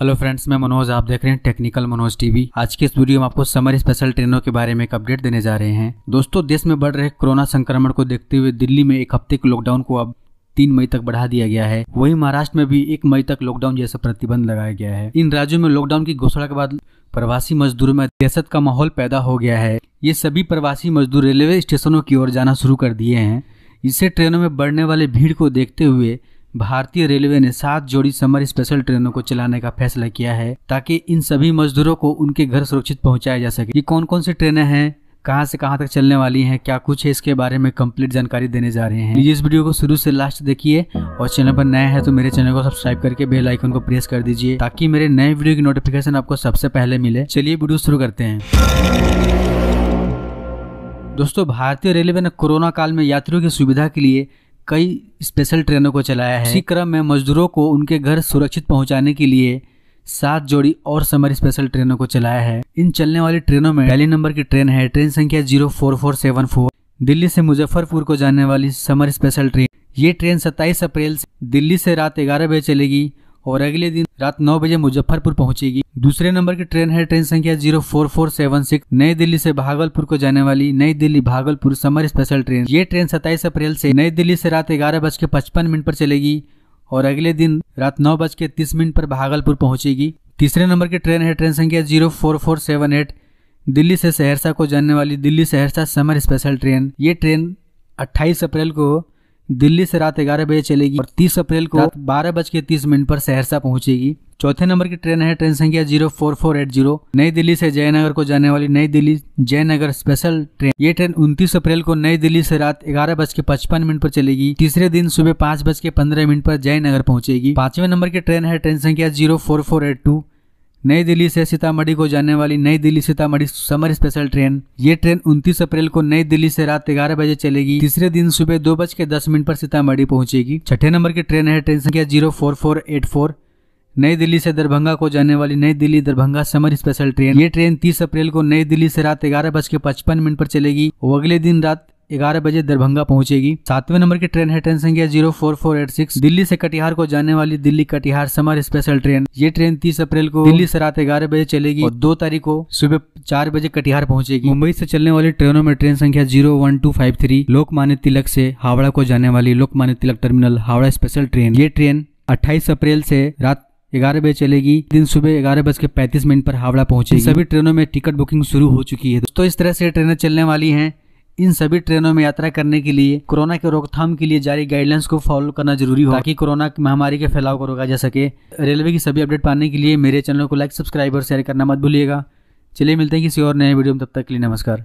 Hello friends, मैं मनोज, आप देख रहे हैं टेक्निकल मनोज टीवी। आज के इस वीडियो में आपको समर स्पेशल ट्रेनों के बारे में एक अपडेट देने जा रहे हैं। दोस्तों, देश में बढ़ रहे कोरोना संक्रमण को देखते हुए दिल्ली में एक हफ़्ते के लॉकडाउन को अब तीन मई तक बढ़ा दिया गया है। वहीं महाराष्ट्र में भी एक मई तक लॉकडाउन जैसा प्रतिबंध लगाया गया है। इन राज्यों में लॉकडाउन की घोषणा के बाद प्रवासी मजदूरों में दहशत का माहौल पैदा हो गया है। ये सभी प्रवासी मजदूर रेलवे स्टेशनों की ओर जाना शुरू कर दिए हैं। इससे ट्रेनों में बढ़ने वाले भीड़ को देखते हुए भारतीय रेलवे ने सात जोड़ी समर स्पेशल ट्रेनों को चलाने का फैसला किया है ताकि इन सभी मजदूरों को उनके घर सुरक्षित पहुँचाया जा सके। ये कौन कौन सी ट्रेनें हैं? कहाँ से कहाँ तक चलने वाली हैं? क्या कुछ है इसके बारे में कंप्लीट जानकारी देने जा रहे हैं। प्लीज़ इस वीडियो को शुरू से लास्ट देखिए और चैनल पर नया है तो मेरे चैनल को सब्सक्राइब करके बेल आइकन को प्रेस कर दीजिए ताकि मेरे नए वीडियो की नोटिफिकेशन आपको सबसे पहले मिले। चलिए वीडियो शुरू करते हैं। दोस्तों, भारतीय रेलवे ने कोरोना काल में यात्रियों की सुविधा के लिए कई स्पेशल ट्रेनों को चलाया है। इसी क्रम में मजदूरों को उनके घर सुरक्षित पहुँचाने के लिए सात जोड़ी और समर स्पेशल ट्रेनों को चलाया है। इन चलने वाली ट्रेनों में पहली नंबर की ट्रेन है, ट्रेन संख्या zero four four seven four. Delhi से मुजफ्फरपुर को जाने वाली समर स्पेशल ट्रेन। ये ट्रेन 27 अप्रैल से दिल्ली से रात 11 बजे चलेगी और अगले दिन रात 9 बजे मुजफ्फरपुर पहुंचेगी। दूसरे नंबर की ट्रेन है ट्रेन संख्या zero four four seven six. Nai Delhi से भागलपुर को जाने वाली Nai Delhi Bhagalpur summer special train. ये ट्रेन 27 अप्रैल से नई दिल्ली से रात ग्यारह बज के पचपन मिनट पर चलेगी और अगले दिन रात नौ बज के तीस मिनट पर भागलपुर पहुंचेगी। तीसरे नंबर की ट्रेन है ट्रेन संख्या zero four four seven eight. Delhi से सहरसा को जाने वाली Delhi Saharsa summer special train. ये ट्रेन 28 अप्रैल को दिल्ली से रात ग्यारह बजे चलेगी और 30 अप्रैल को रात बारह बज के तीस मिनट पर सहरसा पहुंचेगी। चौथे नंबर की ट्रेन है, ट्रेन संख्या zero four four eight zero. Nai Delhi से जयनगर को जाने वाली नई दिल्ली जयनगर स्पेशल ट्रेन ये ट्रेन 29 अप्रैल को नई दिल्ली से रात ग्यारह बज के पचपन मिनट पर चलेगी। तीसरे दिन सुबह पाँच बज के पंद्रह मिनट पर जयनगर पहुंचेगी। पाँचवें नंबर की ट्रेन है, ट्रेन संख्या zero four four eight two. Nai Delhi से सीतामढ़ी को जाने वाली Nai Delhi Sitamarhi summer special train. ये ट्रेन 29 अप्रैल को नई दिल्ली से रात ग्यारह बजे चलेगी। तीसरे दिन सुबह दो बज के दस मिनट पर सीतामढ़ी पहुंचेगी। छठे नंबर की ट्रेन है ट्रेन संख्या zero four four eight four Nai Delhi से दरभंगा को जाने वाली Nai Delhi Darbhanga summer special train. ये ट्रेन 30 अप्रैल को नई दिल्ली से रात ग्यारह बज के पचपन मिनट पर चलेगी। और अगले दिन रात ग्यारह बजे दरभंगा पहुंचेगी। सातवें नंबर की ट्रेन है ट्रेन संख्या zero four four eight six Delhi से कटिहार को जाने वाली Delhi Katihar summer special train ये ट्रेन तीस अप्रैल को दिल्ली से रात ग्यारह बजे चलेगी और दो तारीख को सुबह चार बजे कटिहार पहुंचेगी। मुंबई से चलने वाली ट्रेनों में ट्रेन संख्या zero one two five three Lokmanya Tilak से हावड़ा को जाने वाली Lokmanya Tilak terminal Howrah special train ये ट्रेन अट्ठाईस अप्रैल से रात ग्यारह बजे चलेगी। दिन सुबह ग्यारह बज के पैंतीस मिनट पर हावड़ा पहुंचेगी। सभी ट्रेनों में टिकट बुकिंग शुरू हो चुकी है। दोस्तों, इस तरह से ट्रेनें चलने वाली हैं। इन सभी ट्रेनों में यात्रा करने के लिए, कोरोना के रोकथाम के लिए जारी गाइडलाइंस को फॉलो करना ज़रूरी हो ताकि कोरोना महामारी के फैलाव को रोका जा सके। रेलवे की सभी अपडेट पाने के लिए मेरे चैनल को लाइक सब्सक्राइब और शेयर करना मत भूलिएगा। चलिए मिलते हैं किसी और नए वीडियो में, तब तक के लिए नमस्कार।